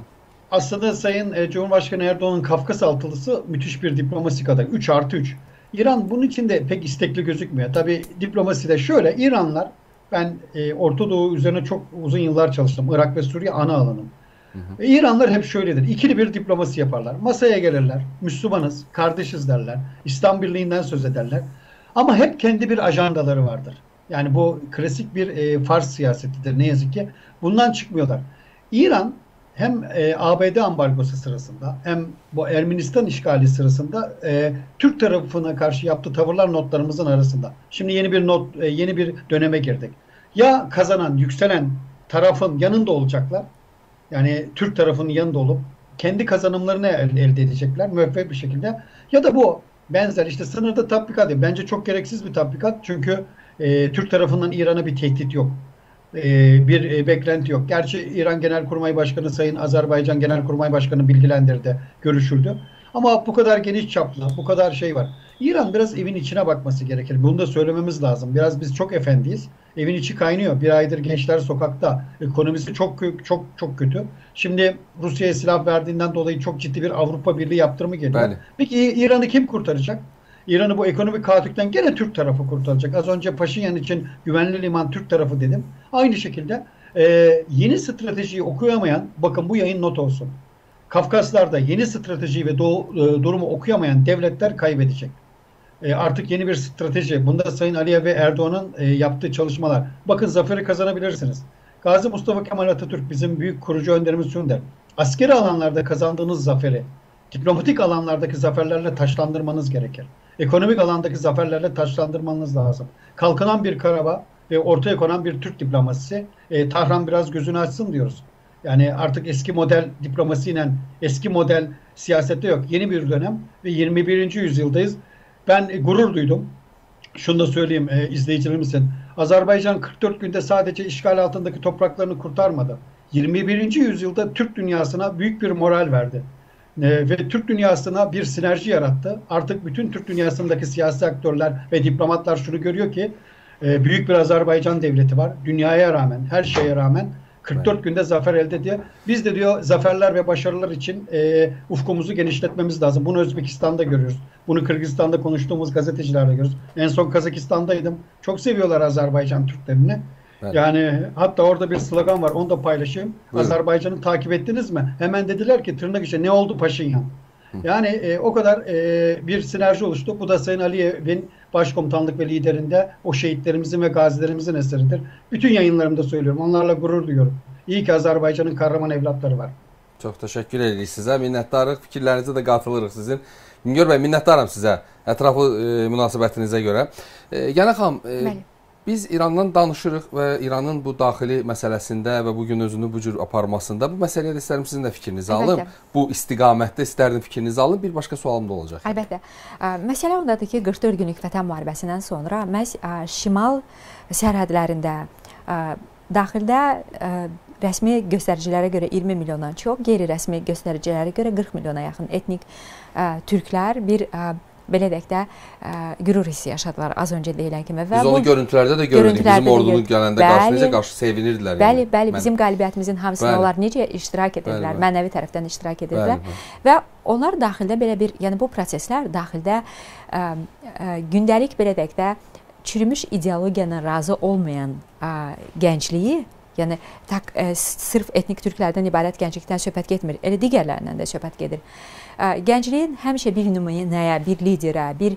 Aslında Sayın e, Cumhurbaşkanı Erdoğan'ın Kafkas altılısı müthiş bir diplomatik aday. 3 artı 3. İran bunun için de pek istekli gözükmüyor. Tabi diplomasi de şöyle. İranlar ben e, Orta Doğu üzerine çok uzun yıllar çalıştım. Irak ve Suriye ana alanım. Hı hı. İranlar hep şöyledir. İkili bir diplomasi yaparlar. Masaya gelirler. Müslümanız, kardeşiz derler. İslam Birliği'nden söz ederler. Ama hep kendi bir ajandaları vardır. Yani bu klasik bir e, Fars siyasetidir ne yazık ki. Bundan çıkmıyorlar. İran hem e, ABD ambargosu sırasında hem bu Ermenistan işgali sırasında e, Türk tarafına karşı yaptığı tavırlar notlarımızın arasında. Şimdi yeni bir not e, yeni bir döneme girdik. Ya kazanan, yükselen tarafın yanında olacaklar. Yani Türk tarafının yanında olup kendi kazanımlarını elde edecekler müeffet bir şekilde. Ya da bu benzer işte sınırda tatbikat. Bence çok gereksiz bir tatbikat. Çünkü e, Türk tarafından İran'a bir tehdit yok. E, bir e, beklenti yok. Gerçi İran Genelkurmay Başkanı Sayın Azerbaycan Genelkurmay Başkanı bilgilendirdi, görüşüldü. Ama bu kadar geniş çaplı, bu kadar şey var. İran biraz evin içine bakması gerekir. Bunu da söylememiz lazım. Biraz biz çok efendiyiz. Evin içi kaynıyor. Bir aydır gençler sokakta. Ekonomisi çok çok çok kötü. Şimdi Rusya'ya silah verdiğinden dolayı çok ciddi bir Avrupa Birliği yaptırımı geliyor. Yani. Peki İran'ı kim kurtaracak? İran'ı bu ekonomik kaotikten gene Türk tarafı kurtaracak. Az önce Paşinyan için güvenli liman Türk tarafı dedim. Aynı şekilde e, yeni stratejiyi okuyamayan, bakın bu yayın not olsun. Kafkaslar'da yeni stratejiyi ve doğu, e, durumu okuyamayan devletler kaybedecek. E, artık yeni bir strateji. Bunda Sayın Aliye ve Erdoğan'ın e, yaptığı çalışmalar. Bakın zaferi kazanabilirsiniz. Gazi Mustafa Kemal Atatürk bizim büyük kurucu önderimiz şunu der. Askeri alanlarda kazandığınız zaferi diplomatik alanlardaki zaferlerle taşlandırmanız gerekir. Ekonomik alandaki zaferlerle taşlandırmanız lazım. Kalkınan bir Karabağ ve ortaya konan bir Türk diplomasisi e, Tahran biraz gözünü açsın diyoruz. Yani artık eski model diplomasiyle eski model siyasette yok. Yeni bir dönem ve 21. yüzyıldayız. Ben e, gurur duydum. Şunu da söyleyeyim e, izleyicilerimizin. Azerbaycan 44 günde sadece işgal altındaki topraklarını kurtarmadı. 21. yüzyılda Türk dünyasına büyük bir moral verdi. E, ve Türk dünyasına bir sinerji yarattı. Artık bütün Türk dünyasındaki siyasi aktörler ve diplomatlar şunu görüyor ki e, büyük bir Azerbaycan devleti var. Dünyaya rağmen, her şeye rağmen 44 evet. günde zafer elde ediyor. Biz de diyor zaferler ve başarılar için e, ufkumuzu genişletmemiz lazım. Bunu Özbekistan'da görüyoruz. Bunu Kırgızistan'da konuştuğumuz gazetecilerde görüyoruz. En son Kazakistan'daydım. Çok seviyorlar Azerbaycan Türklerini. Evet. Yani hatta orada bir slogan var. Onu da paylaşayım. Azerbaycan'ı takip ettiniz mi? Hemen dediler ki tırnak içinde ne oldu Paşinyan? Yani e, o kadar e, bir sinerji oluştu. Bu da Sayın Aliyev'in başkomutanlık ve liderinde o şehitlerimizin ve gazilerimizin eseridir. Bütün yayınlarımda söylüyorum. Onlarla gurur duyuyorum. İyi ki Azerbaycan'ın kahraman evlatları var. Çox təşəkkür edirik sizə. Minnətdarıq. Fikirlərinizi də qatılırıq sizin. Güngör bəy, minnətdaram sizə ətraflı e, münasibətinizə görə. E, xanım, e. Biz İrandan danışırıq və İranın bu daxili məsələsində və bu gün özünü bu cür aparmasında bu məsələyə də istərdim sizin də fikrinizi alım. Bu istiqamətdə istərdim fikrinizi alım. Bir başqa sualım da olacaq. Əlbəttə. Məsələ ondadır ki, 44 günlük Vətən müharibəsindən sonra məhz şimal sərhədlərində daxildə rəsmi göstəricilərə görə 20 milyondan çox, qeyri-rəsmi göstəricilərə görə 40 milyona yaxın etnik türklər bir belə deyək də ə, qürur hissi yaşadılar az öncə deyilən kimi və Biz onu bu, görüntülərdə də görürdük. Bizim ordunun gələndə qarşı necə qarşı sevinirdilər. Bəli, yəni. bəli, bizim qalibiyyətimizin hamısını bəli. onlar necə iştirak edirdilər, bəli, mənəvi tərəfdən iştirak edirdilər bəli, bəli. və onlar daxildə belə bir, yəni bu proseslər daxildə ə, ə, gündəlik belə deyək də çürümüş ideologiyadan razı olmayan ə, gəncliyi Yəni tak, ə, sırf etnik türklərdən ibarət gənclikdən söhbət getmir. Elə digərlərindən də söhbət gedir. Gəncliyin həmişə bir nümunəyə, bir liderə, bir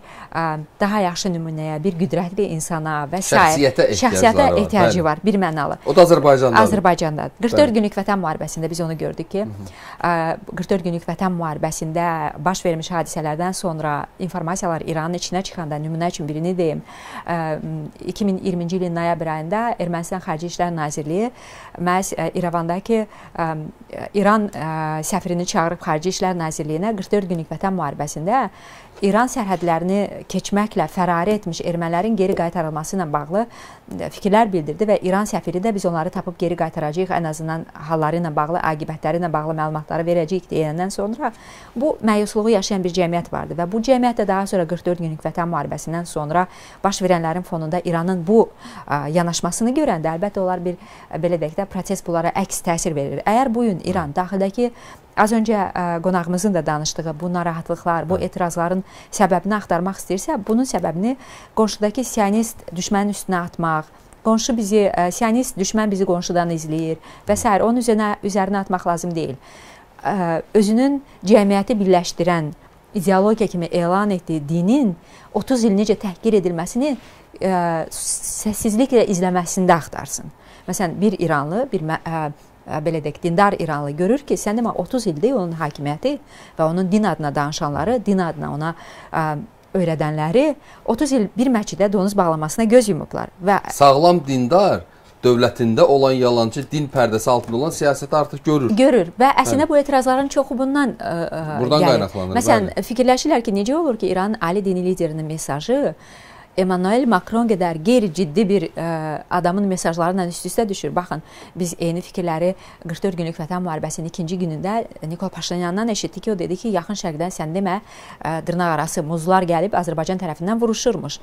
daha yaxşı nümunəyə, bir qüdrətli insana və s. şəxsiyyətə ehtiyacı, şəxsiyyətə var, ehtiyacı var, bir mənalı. O da Azərbaycanda. Azərbaycanda. 44 bəli. günlük Vətən müharibəsində biz onu gördük ki, Hı -hı. 44 günlük Vətən müharibəsində baş vermiş hadisələrdən sonra informasiyalar İranın içinə çıxanda nümunə üçün birini deyim. 2020-ci ilin noyabr ayında Ermənistan Xarici İşlər Nazirliyi məhz İrəvandakı İran səfirini çağırıb Xarici İşlər Nazirliyinə Ermənistanə 44 günlük vətən müharibəsində İran sərhədlərini keçməklə fərari etmiş ermənilərin geri qaytarılması ilə bağlı e, fikirlər bildirdi və İran səfiri də biz onları tapıb geri qaytaracağıq, ən azından halları ilə bağlı, aqibətləri ilə bağlı məlumatları verəcəyik deyəndən sonra bu məyusluğu yaşayan bir cəmiyyət vardı və bu cəmiyyət də daha sonra 44 günlük vətən müharibəsindən sonra baş verənlərin fonunda İranın bu yanaşmasını görəndə əlbəttə onlar bir belə deyək də proses bunlara əks təsir verir. Əgər bu gün İran daxildəki Az öncə ə, qonağımızın da danışdığı bu narahatlıqlar, bu etirazların səbəbini axtarmaq istəyirsə, bunun səbəbini qonşudakı sionist düşmənin üstünə atmaq, qonşu bizi ə, sionist düşmən bizi qonşudan izləyir və s. onun üzərinə üzərinə atmaq lazım deyil. Ə, özünün cəmiyyəti birləşdirən ideologiya kimi elan etdiyi dinin 30 il necə təhqir edilməsini ə, səssizliklə izləməsində axtarsın. Məsələn, bir İranlı, bir ə, belə deyək, dindar İranlı görür ki, sən demə 30 ildir onun hakimiyyəti və onun din adına danışanları, din adına ona ə, öyrədənləri 30 il bir məscidə donuz bağlamasına göz yumublar və sağlam dindar dövlətində olan yalancı din pərdəsi altında olan siyasəti artıq görür. Görür və əslində bu etirazların çoxu bundan ə, Buradan gəlir. qaynaqlanır. Məsələn, bəli. fikirləşirlər ki, necə olur ki, İranın ali dini liderinin mesajı Emmanuel Macron qədər qeyri-ciddi bir ə, e, adamın mesajları ilə üst-üstə düşür. Baxın, biz eyni fikirləri 44 günlük Vətən müharibəsinin ikinci günündə Nikol Paşinyandan eşitdik ki, o dedi ki, yaxın şərqdən sən demə, ə, e, dırnaq arası muzlar gəlib Azərbaycan tərəfindən vuruşurmuş.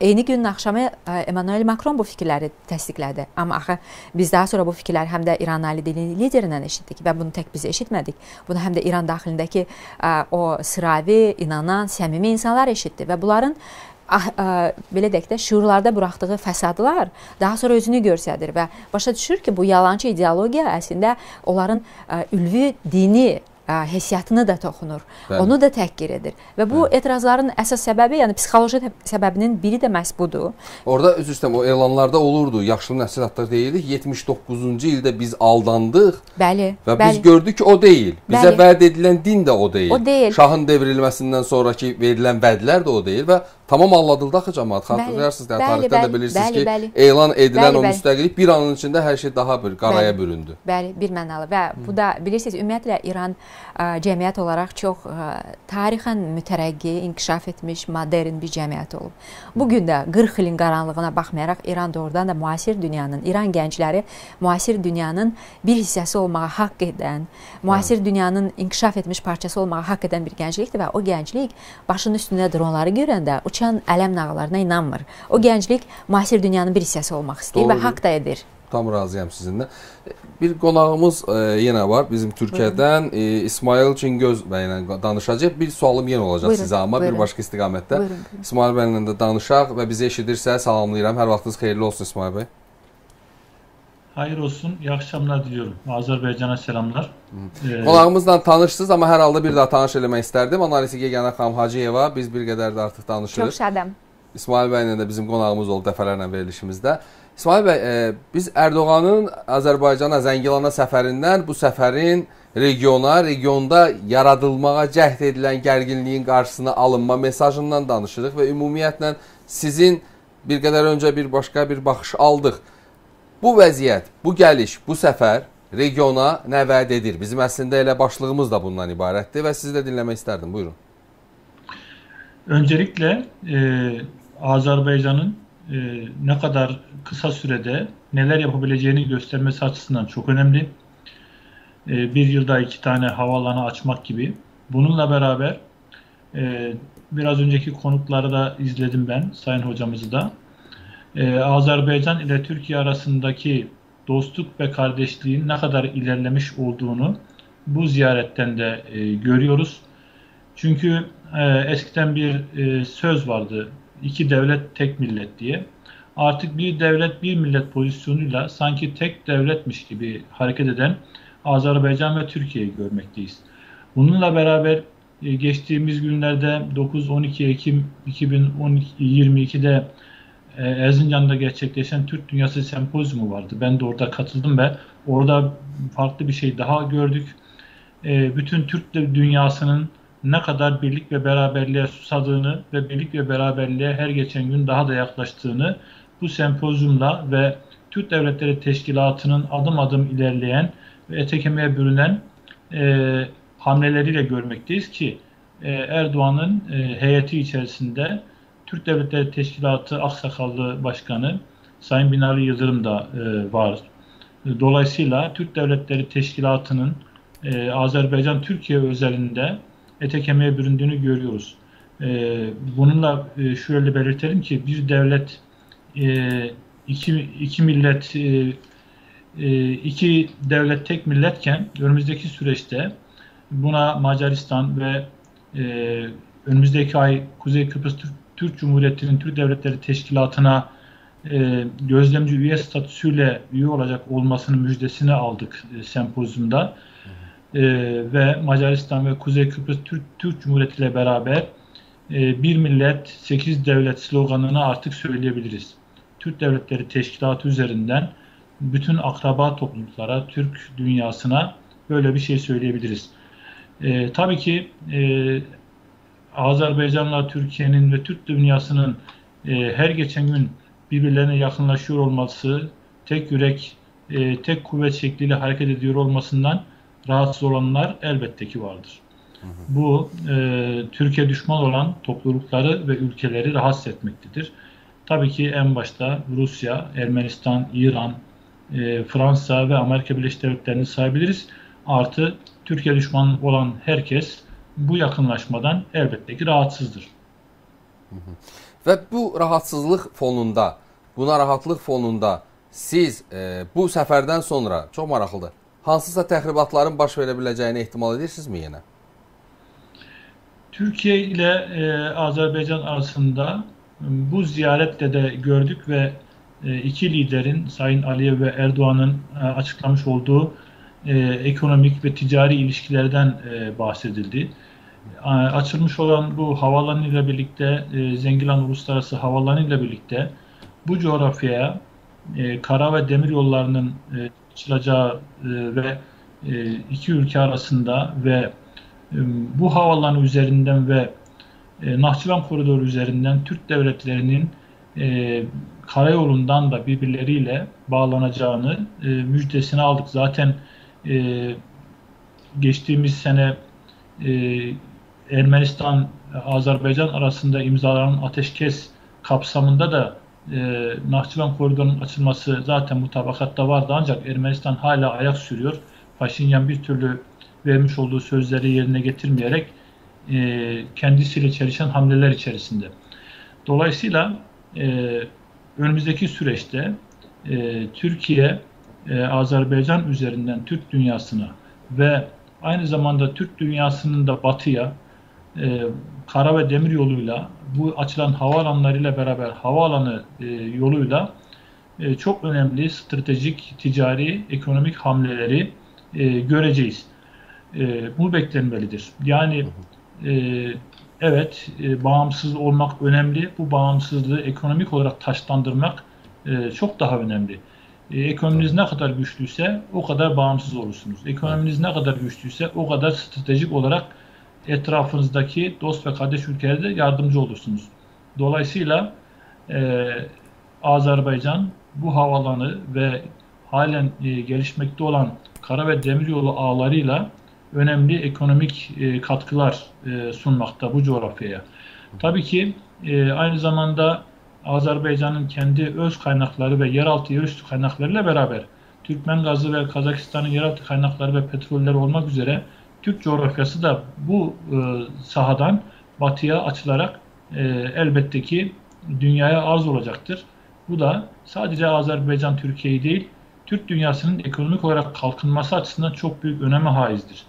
Eyni günün axşamı ə, e, Emmanuel Macron bu fikirləri təsdiqlədi. Amma axı biz daha sonra bu fikirləri həm də İran ali dili liderindən eşitdik və bunu tək biz eşitmədik. Bunu həm də İran daxilindəki ə, o sıravi, inanan, səmimi insanlar eşitdi və bunların ah, ə, belə deyək də şüurlarda buraxdığı fəsadlar daha sonra özünü göstərir və başa düşür ki, bu yalançı ideologiya əslində onların ə, ülvi dini heysiyyatını da toxunur. Bəli. Onu da təhqir edir. Və bu Bəli. etirazların əsas səbəbi, yəni psixoloji səbəbinin biri də məhz budur. Orda öz üstəm o elanlarda olurdu. Yaşlı nəsil hətta deyirdik 79-cu ildə biz aldandıq. Bəli. Və bəli. biz gördük ki, o deyil. Bizə bəli. vəd edilən din də o deyil. O deyil. Şahın devrilməsindən sonrakı verilən vədlər də o deyil və tamam anladıldı axı cəmaət. Xatırlayarsınız, yəni tarixdən də bilirsiniz bəli, ki, bəli. elan edilən bəli, o müstəqillik bir anın içində hər şey daha bir qaraya bəli, büründü. Bəli, bir mənalı və bu da bilirsiniz, ümumiyyətlə İran ə, cəmiyyət olaraq çox ə, tarixən mütərəqqi, inkişaf etmiş, modern bir cəmiyyət olub. Bu gün də 40 ilin qaranlığına baxmayaraq İran doğrudan da müasir dünyanın, İran gəncləri müasir dünyanın bir hissəsi olmağa haqq edən, müasir dünyanın inkişaf etmiş parçası olmağa haqq edən bir gənclikdir və o gənclik başının üstündə dronları görəndə uçan uçan ələm nağıllarına inanmır. O gənclik müasir dünyanın bir hissəsi olmaq istəyir Doğru. və haqq da edir. Tam razıyam sizinlə. Bir qonağımız e, yenə var bizim Türkiyədən e, İsmail Cingöz bəy ilə danışacağıq. Bir sualım yenə olacaq buyurun, sizə amma buyurun. bir başqa istiqamətdə. Buyurun, buyurun. İsmail bəylə də danışaq və bizi eşidirsə salamlayıram. Hər vaxtınız xeyirli olsun İsmail bəy. Hayır olsun. İyi akşamlar diliyorum. Azərbaycana selamlar. Ee, Qonağımızla tanışsınız, amma hər halda bir daha tanış eləmək istərdim. Analizi Yeganə xanım Hacıyeva, biz bir qədər də artıq danışırıq. Çox şadam. İsmail bəylə də bizim qonağımız oldu dəfələrlə verilişimizdə. İsmail bəy, e, biz Ərdoğanın Azərbaycana, Zəngilana səfərindən bu səfərin regiona, regionda yaradılmağa cəhd edilən gərginliyin qarşısına alınma mesajından danışırıq və ümumiyyətlə sizin bir qədər öncə bir başqa bir baxış aldıq. Bu vəziyyət, bu gəliş, bu səfər regiona nə vəd edir? Bizim əslində elə başlığımız da bundan ibarətdir və sizi də dinləmək istərdim. Buyurun. Öncelikle e, Azerbaycan'ın e, ne kadar kısa sürede neler yapabileceğini göstermesi açısından çok önemli. E, bir yılda iki tane havaalanı açmak gibi. Bununla beraber e, biraz önceki konukları da izledim ben, Sayın Hocamızı da e, Azerbaycan ile Türkiye arasındaki dostluk ve kardeşliğin ne kadar ilerlemiş olduğunu bu ziyaretten de e, görüyoruz. Çünkü e, eskiden bir e, söz vardı, iki devlet tek millet diye. artık bir devlet bir millet pozisyonuyla sanki tek devletmiş gibi hareket eden Azerbaycan ve Türkiye'yi görmekteyiz. Bununla beraber e, geçtiğimiz günlerde 9-12 Ekim 2022'de e, Erzincan'da gerçekleşen Türk Dünyası Sempozyumu vardı. Ben de orada katıldım ve orada farklı bir şey daha gördük. E, bütün Türk dünyasının ne kadar birlik ve beraberliğe susadığını ve birlik ve beraberliğe her geçen gün daha da yaklaştığını bu sempozyumla ve Türk Devletleri Teşkilatı'nın adım adım ilerleyen ve ete kemiğe bürünen e, hamleleriyle görmekteyiz ki e, Erdoğan'ın e, heyeti içerisinde Türk Devletleri Teşkilatı Aksakallı Başkanı Sayın Binali Yıldırım da e, var. Dolayısıyla Türk Devletleri Teşkilatı'nın e, Azerbaycan-Türkiye özelinde ete kemiğe büründüğünü görüyoruz. E, bununla e, şöyle belirtelim ki bir devlet e, iki, iki millet e, e, iki devlet tek milletken önümüzdeki süreçte buna Macaristan ve e, önümüzdeki ay Kuzey Kıbrıs Türk, Türk Cumhuriyeti'nin Türk Devletleri Teşkilatı'na e, gözlemci üye statüsüyle üye olacak olmasının müjdesini aldık e, sempozyumda. E, ve Macaristan ve Kuzey Kıbrıs Türk, Türk Cumhuriyeti ile beraber e, bir millet, sekiz devlet sloganını artık söyleyebiliriz. Türk Devletleri Teşkilatı üzerinden bütün akraba topluluklara, Türk dünyasına böyle bir şey söyleyebiliriz. E, tabii ki e, Azerbaycan'la Türkiye'nin ve Türk dünyasının e, her geçen gün birbirlerine yakınlaşıyor olması, tek yürek, e, tek kuvvet şekliyle hareket ediyor olmasından rahatsız olanlar elbette ki vardır. Hı hı. Bu e, Türkiye düşman olan toplulukları ve ülkeleri rahatsız etmektedir. Tabii ki en başta Rusya, Ermenistan, İran, e, Fransa ve Amerika Birleşik Devletleri'ni sayabiliriz. Artı Türkiye düşmanı olan herkes bu yakınlaşmadan elbette ki rahatsızdır. Ve bu rahatsızlık fonunda, bu narahatlıq fonunda siz e, bu səfərdən sonra çox maraqlıdır. Hansısa təxribatların baş verə biləcəyini ehtimal edirsinizmi yenə? Türkiye ile e, Azerbaycan arasında bu ziyaretle de gördük ve e, iki liderin Sayın Aliyev ve Erdoğan'ın e, açıklamış olduğu e, ekonomik ve ticari ilişkilerden e, bahsedildi. E, açılmış olan bu havaalanı ile birlikte e, Zengilan Uluslararası Havaalanı ile birlikte bu coğrafyaya e, kara ve demir yollarının e, açılacağı e, ve e, iki ülke arasında ve e, bu havaalanı üzerinden ve e, Nahçıvan koridoru üzerinden Türk devletlerinin e, karayolundan da birbirleriyle bağlanacağını e, müjdesini aldık. Zaten e, geçtiğimiz sene e, Ermenistan Azerbaycan arasında imzalanan ateşkes kapsamında da e, Nahçıvan koridorunun açılması zaten mutabakatta vardı ancak Ermenistan hala ayak sürüyor. Paşinyan bir türlü vermiş olduğu sözleri yerine getirmeyerek e, kendisiyle çelişen hamleler içerisinde. Dolayısıyla e, önümüzdeki süreçte e, Türkiye e, Azerbaycan üzerinden Türk dünyasına ve aynı zamanda Türk dünyasının da batıya e, kara ve demir yoluyla bu açılan havaalanlarıyla beraber havaalanı e, yoluyla e, çok önemli stratejik, ticari, ekonomik hamleleri e, göreceğiz. E, bu beklenmelidir. Yani e, evet e, bağımsız olmak önemli. Bu bağımsızlığı ekonomik olarak taşlandırmak e, çok daha önemli. E, ekonominiz ne kadar güçlüyse o kadar bağımsız olursunuz. Ekonominiz ne kadar güçlüyse o kadar stratejik olarak etrafınızdaki dost ve kardeş ülkelerde yardımcı olursunuz. Dolayısıyla e, Azerbaycan bu havalanı ve halen e, gelişmekte olan kara ve demiryolu ağlarıyla önemli ekonomik e, katkılar e, sunmakta bu coğrafyaya. Tabii ki e, aynı zamanda Azerbaycan'ın kendi öz kaynakları ve yeraltı yerüstü kaynaklarıyla beraber Türkmen gazı ve Kazakistan'ın yeraltı kaynakları ve petroller olmak üzere Türk coğrafyası da bu e, sahadan batıya açılarak e, elbette ki dünyaya arz olacaktır. Bu da sadece Azerbaycan Türkiye'yi değil, Türk dünyasının ekonomik olarak kalkınması açısından çok büyük öneme haizdir.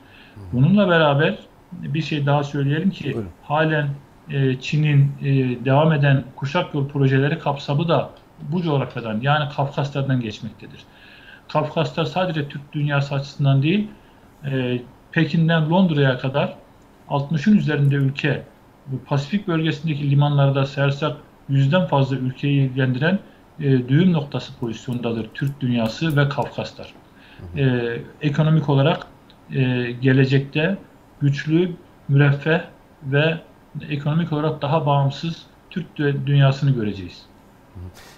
Bununla beraber bir şey daha söyleyelim ki Buyurun. halen e, Çin'in e, devam eden kuşak yol projeleri kapsamı da bu coğrafyadan yani Kafkaslardan geçmektedir. Kafkaslar sadece Türk dünyası açısından değil, e, Pekin'den Londra'ya kadar 60'ın üzerinde ülke Pasifik bölgesindeki limanlarda sersak yüzden fazla ülkeyi ilgilendiren e, düğüm noktası pozisyondadır Türk dünyası ve Kafkaslar. E, ekonomik olarak e, gelecekte güçlü, müreffeh ve ekonomik olarak daha bağımsız Türk dünyasını göreceğiz.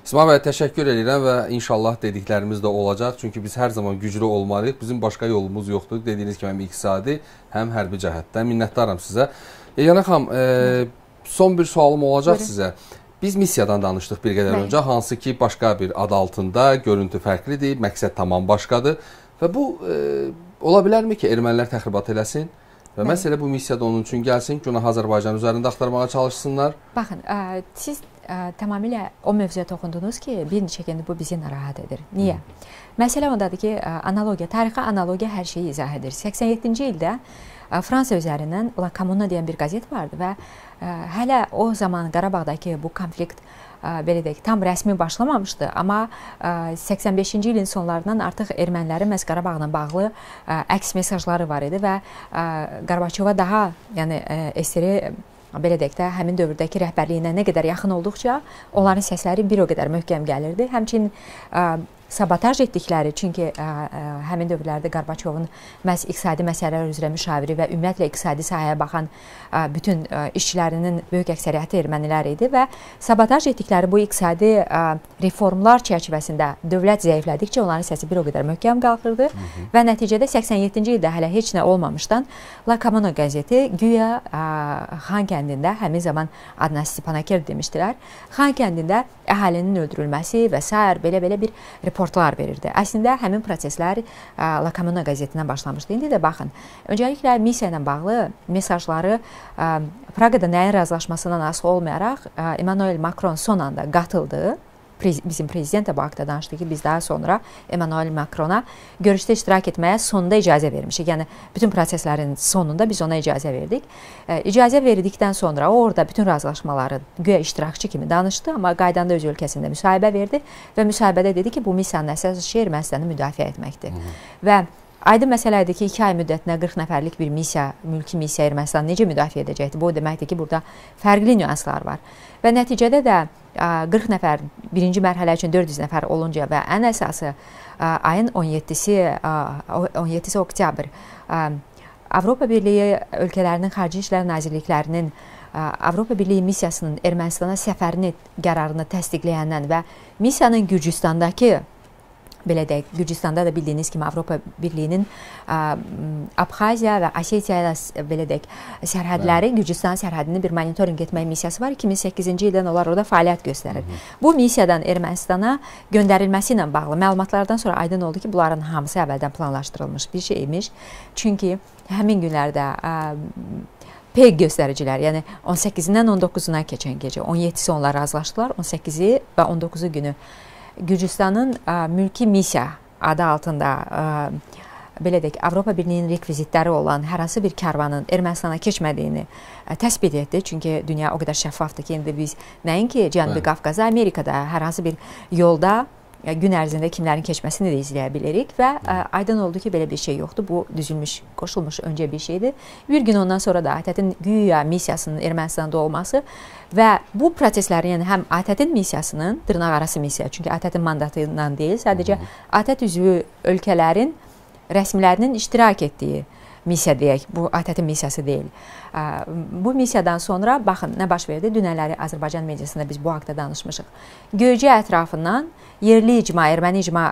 İsmail bəy, təşəkkür edirəm və inşallah dediklərimiz də olacaq. Çünki biz hər zaman güclü olmalıyıq. Bizim başqa yolumuz yoxdur. Dediyiniz kimi həm iqtisadi, həm hərbi cəhətdən. Minnətdaram sizə. Elana xanım, e, son bir sualım olacaq Buyurun. sizə. Biz missiyadan danışdıq bir qədər Bəli. öncə, hansı ki başqa bir ad altında, görüntü fərqlidir, məqsəd tamam başqadır və bu e, ola bilərmi ki, ermənilər təxribat eləsin? Və Bəli. məsələ bu missiyada onun üçün gəlsin, günah Azərbaycan üzərində axtarmağa çalışsınlar. Baxın, ə, siz ə, tamamilə o mövzuya toxundunuz ki, bir neçə gündür bu bizi narahat edir. Niyə? Hı. Məsələ ondadır ki, ə, analogiya, tarixi analogiya hər şeyi izah edir. 87-ci ildə ə, Fransa üzərindən La Commune deyən bir qəzet vardı və ə, hələ o zaman Qarabağdakı bu konflikt ə, belə deyək, tam rəsmi başlamamışdı, amma ə, 85-ci ilin sonlarından artıq ermənilərin məhz Qarabağla bağlı ə, əks mesajları var idi və Qarbaçova daha, yəni SSR belə deyək də, həmin dövrdəki rəhbərliyinə nə qədər yaxın olduqca onların səsləri bir o qədər möhkəm gəlirdi. Həmçinin sabotaj etdikləri, çünki ə, ə, həmin dövrlərdə Qarbaçovun məhz iqtisadi məsələlər üzrə müşaviri və ümumiyyətlə iqtisadi sahəyə baxan ə, bütün ə, işçilərinin böyük əksəriyyəti ermənilər idi və sabotaj etdikləri bu iqtisadi ə, reformlar çərçivəsində dövlət zəiflədikcə onların səsi bir o qədər möhkəm qalxırdı Hı -hı. və nəticədə 87-ci ildə hələ heç nə olmamışdan La Comuna qəzeti güya ə, Xan kəndində həmin zaman adına Stepanakert demişdilər. Xan kəndində əhalinin öldürülməsi və s. belə-belə bir report raportlar verirdi. Əslində həmin proseslər La Comuna qəzetindən başlamışdı. İndi də baxın, öncəliklə missiya ilə bağlı mesajları Praqada nəyin razılaşmasından asılı olmayaraq Emmanuel Macron son anda qatıldı bizim prezident də bu haqda danışdı ki, biz daha sonra Emmanuel Macrona görüşdə iştirak etməyə sonda icazə vermişik. Yəni bütün proseslərin sonunda biz ona icazə verdik. E, icazə verdikdən sonra o orada bütün razılaşmaları güya iştirakçı kimi danışdı, amma qaydanda öz ölkəsində müsahibə verdi və müsahibədə dedi ki, bu missiyanın əsas işi Ermənistanı müdafiə etməkdir. Hı -hı. Və Aydın məsələdir ki, 2 ay müddətinə 40 nəfərlik bir missiya, mülki missiya Ermənistan necə müdafiə edəcəkdir? Bu o deməkdir ki, burada fərqli nüanslar var. Və nəticədə də 40 nəfər birinci mərhələ üçün 400 nəfər olunca və ən əsası ayın 17-si 17-si oktyabr Avropa Birliyi ölkələrinin xarici işlər nazirliklərinin Avropa Birliyi missiyasının Ermənistana səfərini qərarını təsdiqləyəndən və missiyanın Gürcüstandakı belə deyək, Gürcüstanda da bildiyiniz kimi Avropa Birliyinin ə, Abxaziya və Osetiya ilə belə deyək, sərhədləri, Gürcüstan sərhədini bir monitorinq etmək missiyası var. 2008-ci ildən onlar orada fəaliyyət göstərir. Hı -hı. Bu missiyadan Ermənistana göndərilməsi ilə bağlı məlumatlardan sonra aydın oldu ki, bunların hamısı əvvəldən planlaşdırılmış bir şey imiş. Çünki həmin günlərdə ə, PEG göstəricilər, yəni 18-dən 19-una keçən gecə 17-si onlar razılaşdılar, 18-i və 19-u günü Gürcüstanın ə, mülki missiya adı altında ə, belə deyək, Avropa Birliyinin rekvizitləri olan hər hansı bir karvanın Ermənistana keçmədiyini ə, təsbit etdi. Çünki dünya o qədər şəffafdır ki, indi biz nəinki Cənubi Qafqaza, Amerikada hər hansı bir yolda gün ərzində kimlərin keçməsini də izləyə bilərik və ə, aydın oldu ki, belə bir şey yoxdur. Bu düzülmüş, qoşulmuş öncə bir şeydir. Bir gün ondan sonra da ATƏT-in güya missiyasının Ermənistanda olması və bu proseslərin, yəni həm ATƏT-in missiyasının dırnaqarası missiya, çünki ATƏT-in mandatı ilə deyil, sadəcə ATƏT üzvü ölkələrin rəsmilərinin iştirak etdiyi missiya deyək. Bu ATƏT-in missiyası deyil. Bu missiyadan sonra baxın nə baş verdi? Dünənləri Azərbaycan mediasında biz bu haqqda danışmışıq. Göycə ətrafından yerli icma, erməni icma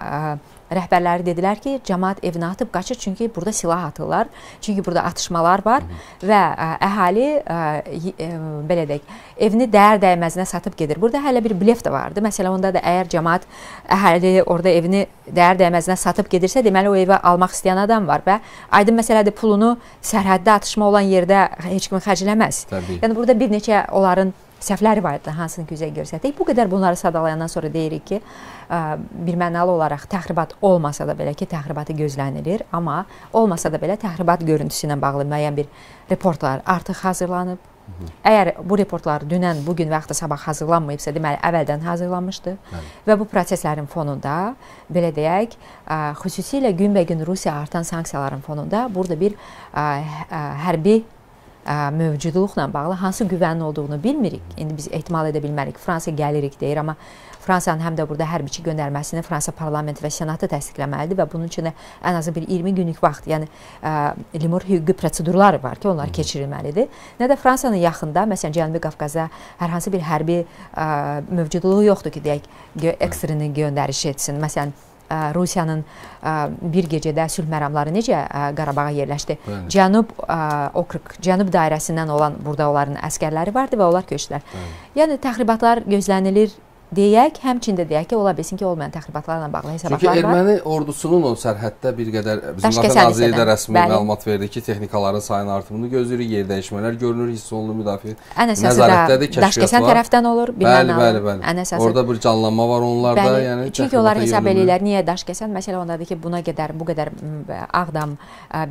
rəhbərləri dedilər ki, cəmaət evinə atıb qaçır çünki burada silah atırlar. Çünki burada atışmalar var və ə, əhali ə, ə, belə deyək, evini dəyər dəyməzinə satıb gedir. Burada hələ bir blef də vardı. Məsələn, onda da əgər cəmaət əhali orada evini dəyər dəyməzinə satıb gedirsə, deməli o evi almaq istəyən adam var və aydın məsələdir, pulunu sərhəddə atışma olan yerdə heç kim xərcləməz. Yəni burada bir neçə onların səhvləri var idi, hansını ki, üzə göstərdik. Bu qədər bunları sadalayandan sonra deyirik ki, bir mənalı olaraq təxribat olmasa da belə ki, təxribatı gözlənilir, amma olmasa da belə təxribat görüntüsü ilə bağlı müəyyən bir reportlar artıq hazırlanıb. Əgər bu reportlar dünən, bu gün və yaxud da sabah hazırlanmayıbsa, deməli əvvəldən hazırlanmışdı. Bəli. Və bu proseslərin fonunda belə deyək, xüsusilə günbəgün Rusiya artan sanksiyaların fonunda burada bir ə, ə, hərbi mövcudluqla bağlı hansı güvənin olduğunu bilmirik. İndi biz ehtimal edə bilmərik. Fransa gəlirik deyir, amma Fransanın həm də burada hərbiçi göndərməsini Fransa parlamenti və senatı təsdiqləməlidir və bunun üçün də ən azı bir 20 günlük vaxt, yəni limur hüquqi prosedurlar var ki, onlar keçirilməlidir. Nə də Fransanın yaxında, məsələn, Cənubi Qafqaza hər hansı bir hərbi ə, mövcudluğu yoxdur ki, deyək, ekstrini göndəriş etsin. Məsələn, Rusiyanın bir gecədə sülh məramları necə Qarabağa yerləşdi? Bəli. Cənub ə, okrug, Cənub dairəsindən olan burada onların əskərləri vardı və onlar köçdülər. Yəni təxribatlar gözlənilir deyək, həmçində deyək ki, ola bilsin ki, olmayan təxribatlarla bağlı hesabatlar var. Çünki erməni ordusunun o sərhəddə bir qədər bizim Müdafiə Nazirliyi də rəsmi bəli. məlumat verdi ki, texnikaların sayının artımını gözləyirik, yer dəyişmələr görünür, hiss olunur müdafiə. Ən əsası da daşkəsən tərəfdən olur, bilmən bəli, bəli, bəli. Ən əsası. Orada bir canlanma var onlarda, bəli, yəni. Çünki onlar hesab eləyirlər, niyə daşkəsən? Məsələ ondadır ki, buna qədər, bu qədər Ağdam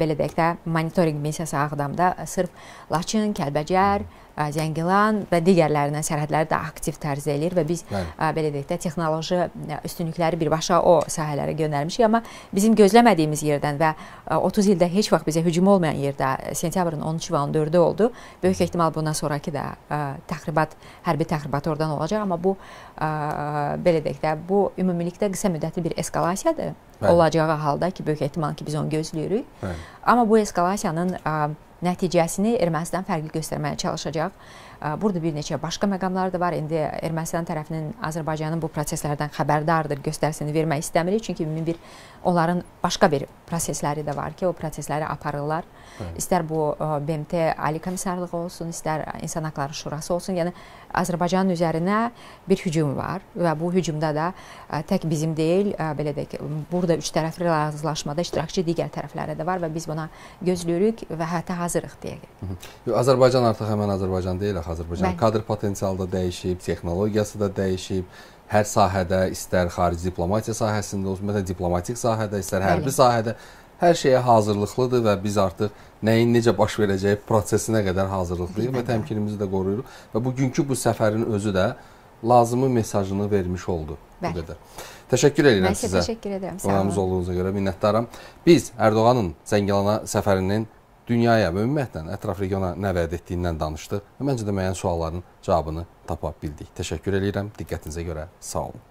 belə deyək də, monitorinq missiyası Ağdamda sırf Laçın, Kəlbəcər, Zəngilan və digərlərindən sərhədləri də aktiv tərzdə eləyir və biz Bəli. belə deyək də texnoloji üstünlükləri birbaşa o sahələrə göndərmişik, amma bizim gözləmədiyimiz yerdən və 30 ildə heç vaxt bizə hücum olmayan yerdə sentyabrın 13 və 14-ü oldu. Böyük ehtimal bundan sonrakı da təxribat, hərbi təxribat oradan olacaq, amma bu belə deyək də bu ümumilikdə qısa müddətli bir eskalasiyadır. Bəli. Olacağı halda ki, böyük ehtimal ki, biz onu gözləyirik. Bəli. Amma bu eskalasiyanın nəticəsini Ermənistan fərqli göstərməyə çalışacaq. Burada bir neçə başqa məqamlar da var. İndi Ermənistan tərəfinin Azərbaycanın bu proseslərdən xəbərdardır göstərisini vermək istəmirik. Çünki ümumi bir onların başqa bir prosesləri də var ki, o prosesləri aparırlar. Bəli. İstər bu BMT Ali Komissarlığı olsun, istər İnsan Haqları Şurası olsun. Yəni Azərbaycanın üzərinə bir hücum var və bu hücumda da tək bizim deyil, belə deyək, burada üç tərəfli razılaşmada iştirakçı digər tərəfləri də var və biz buna gözləyirik və hətta hazırıq deyək. Azərbaycan artıq həmin Azərbaycan deyil, axı Azərbaycan Bəli. kadr potensialı da dəyişib, texnologiyası da dəyişib hər sahədə, istər xarici diplomatiya sahəsində olsun, məsələn diplomatik sahədə, istər hərbi Bəli. sahədə hər şeyə hazırlıqlıdır və biz artıq nəyin necə baş verəcəyi prosesinə qədər hazırlıqlıyıq və təmkinimizi də qoruyuruq və bugünkü bu səfərin özü də lazımı mesajını vermiş oldu. Bəli. Bu qədər. Təşəkkür edirəm Mən sizə. Təşəkkür edirəm. Sağ olun. Olduğunuza görə minnətdaram. Biz Ərdoğanın Zəngilana səfərinin dünyaya və ümumiyyətlə ətraf regiona nə vəd etdiyindən danışdıq və məncə də müəyyən sualların cavabını tapa bildik. Təşəkkür edirəm diqqətinizə görə. Sağ olun.